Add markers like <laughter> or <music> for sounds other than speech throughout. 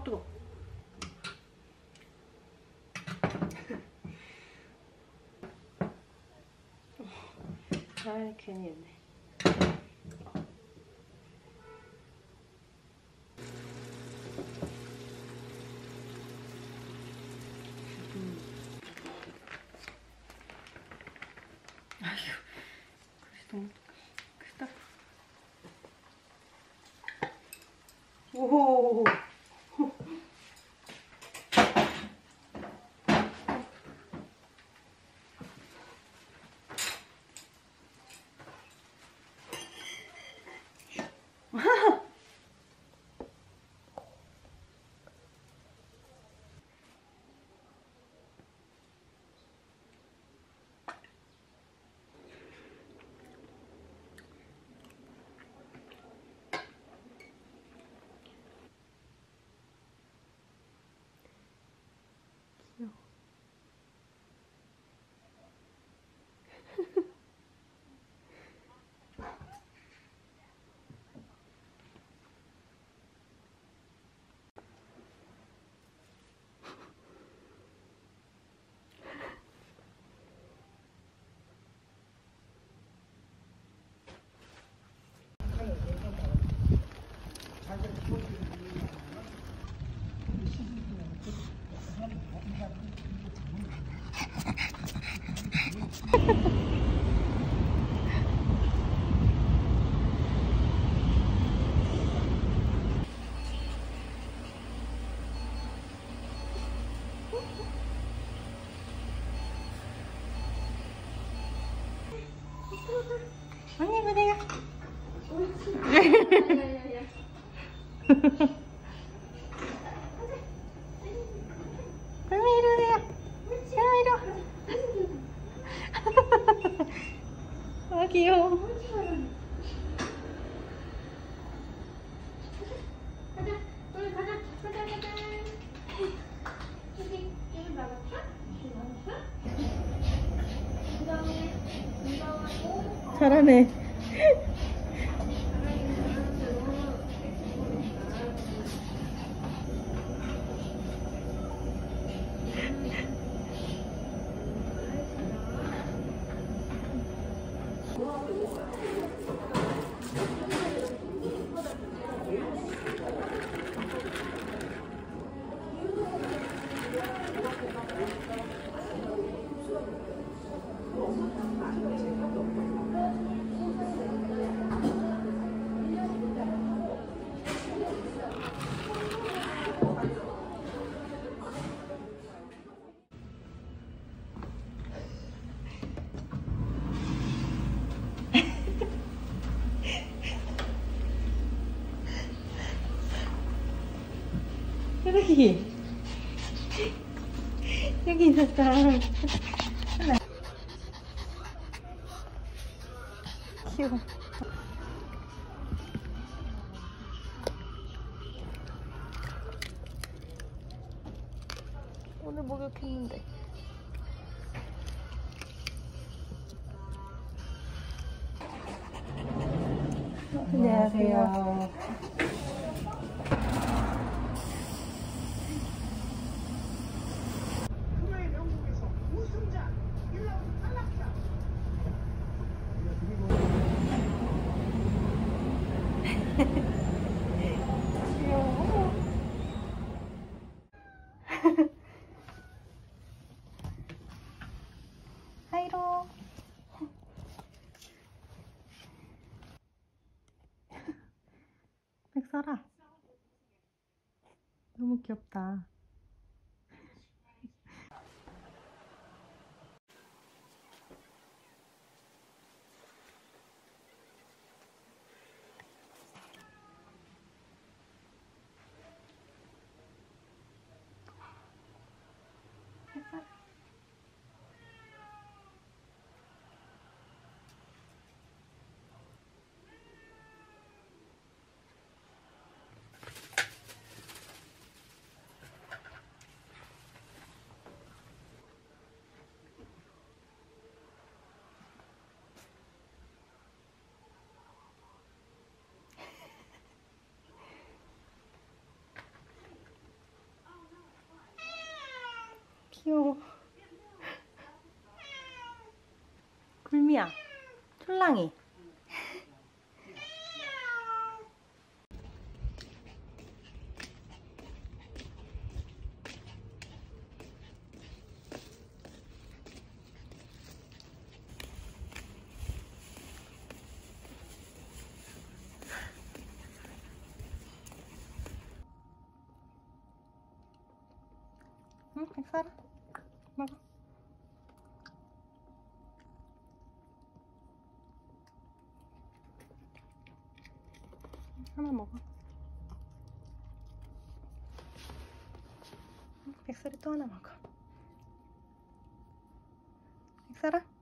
아 뜨거. 아 괜히 했네. 아휴, 그릇이 너무 크다. 오. 아 니 그래요. 빨리 이리 오세요. 야 이리 와. 아 귀여워. 가자, 우리 가자, 가자, 가자. 여기, 여기 나갔어? 여기 나갔어? 그다음에 이거하고 잘하 여기 여기 있었다. 귀여워. 오늘 목욕했는데. 안녕하세요. 귀여워. 하이로. 백설아. 너무 귀엽다. 귀여워. 굴미야, 촐랑이. 응, 백설아. 먹어. 하나 먹어. 응, 백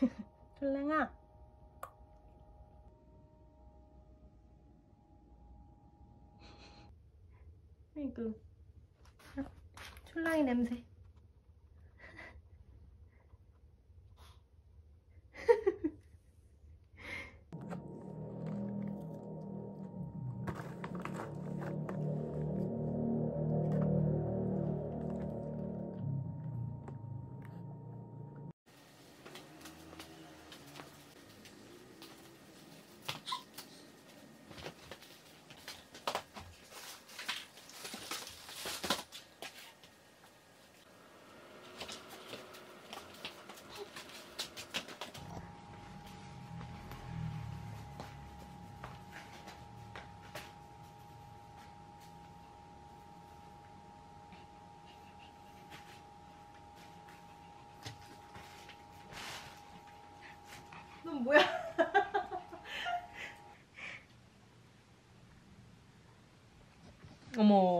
<laughs> 쫄랭아. 아이고. 쫄랑이 냄새. 넌 뭐야? <laughs> 어머.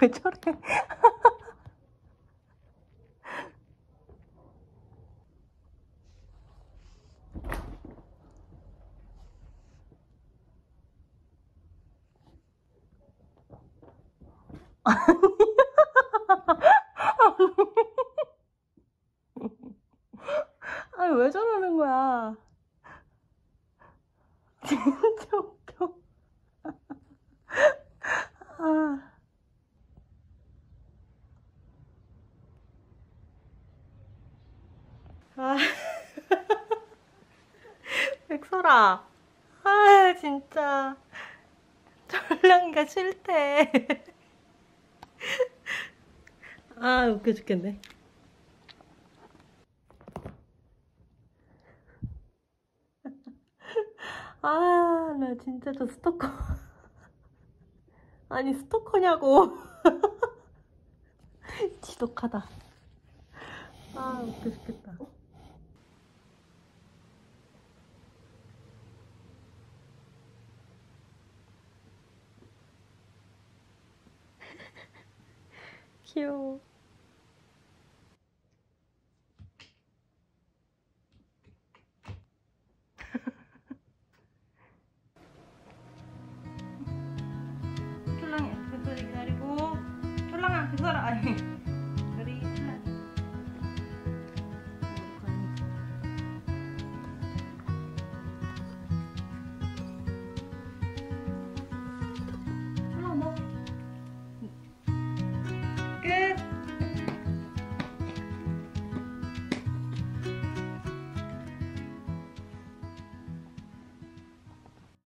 왜 저래? 아니 왜 저러는 거야? 진짜 웃겨. 아. 아. 백설 아. 아, 진짜. 전랑이가 싫대. <laughs> 아, 웃겨 죽겠네. <laughs> 아, 나 진짜 저 스토커. <laughs> 아니, 스토커냐고. 지독하다. 아, 웃겨 죽겠다. 귀여워. 쫄랑이 백설이 기다리고 쫄랑아 백설아 아니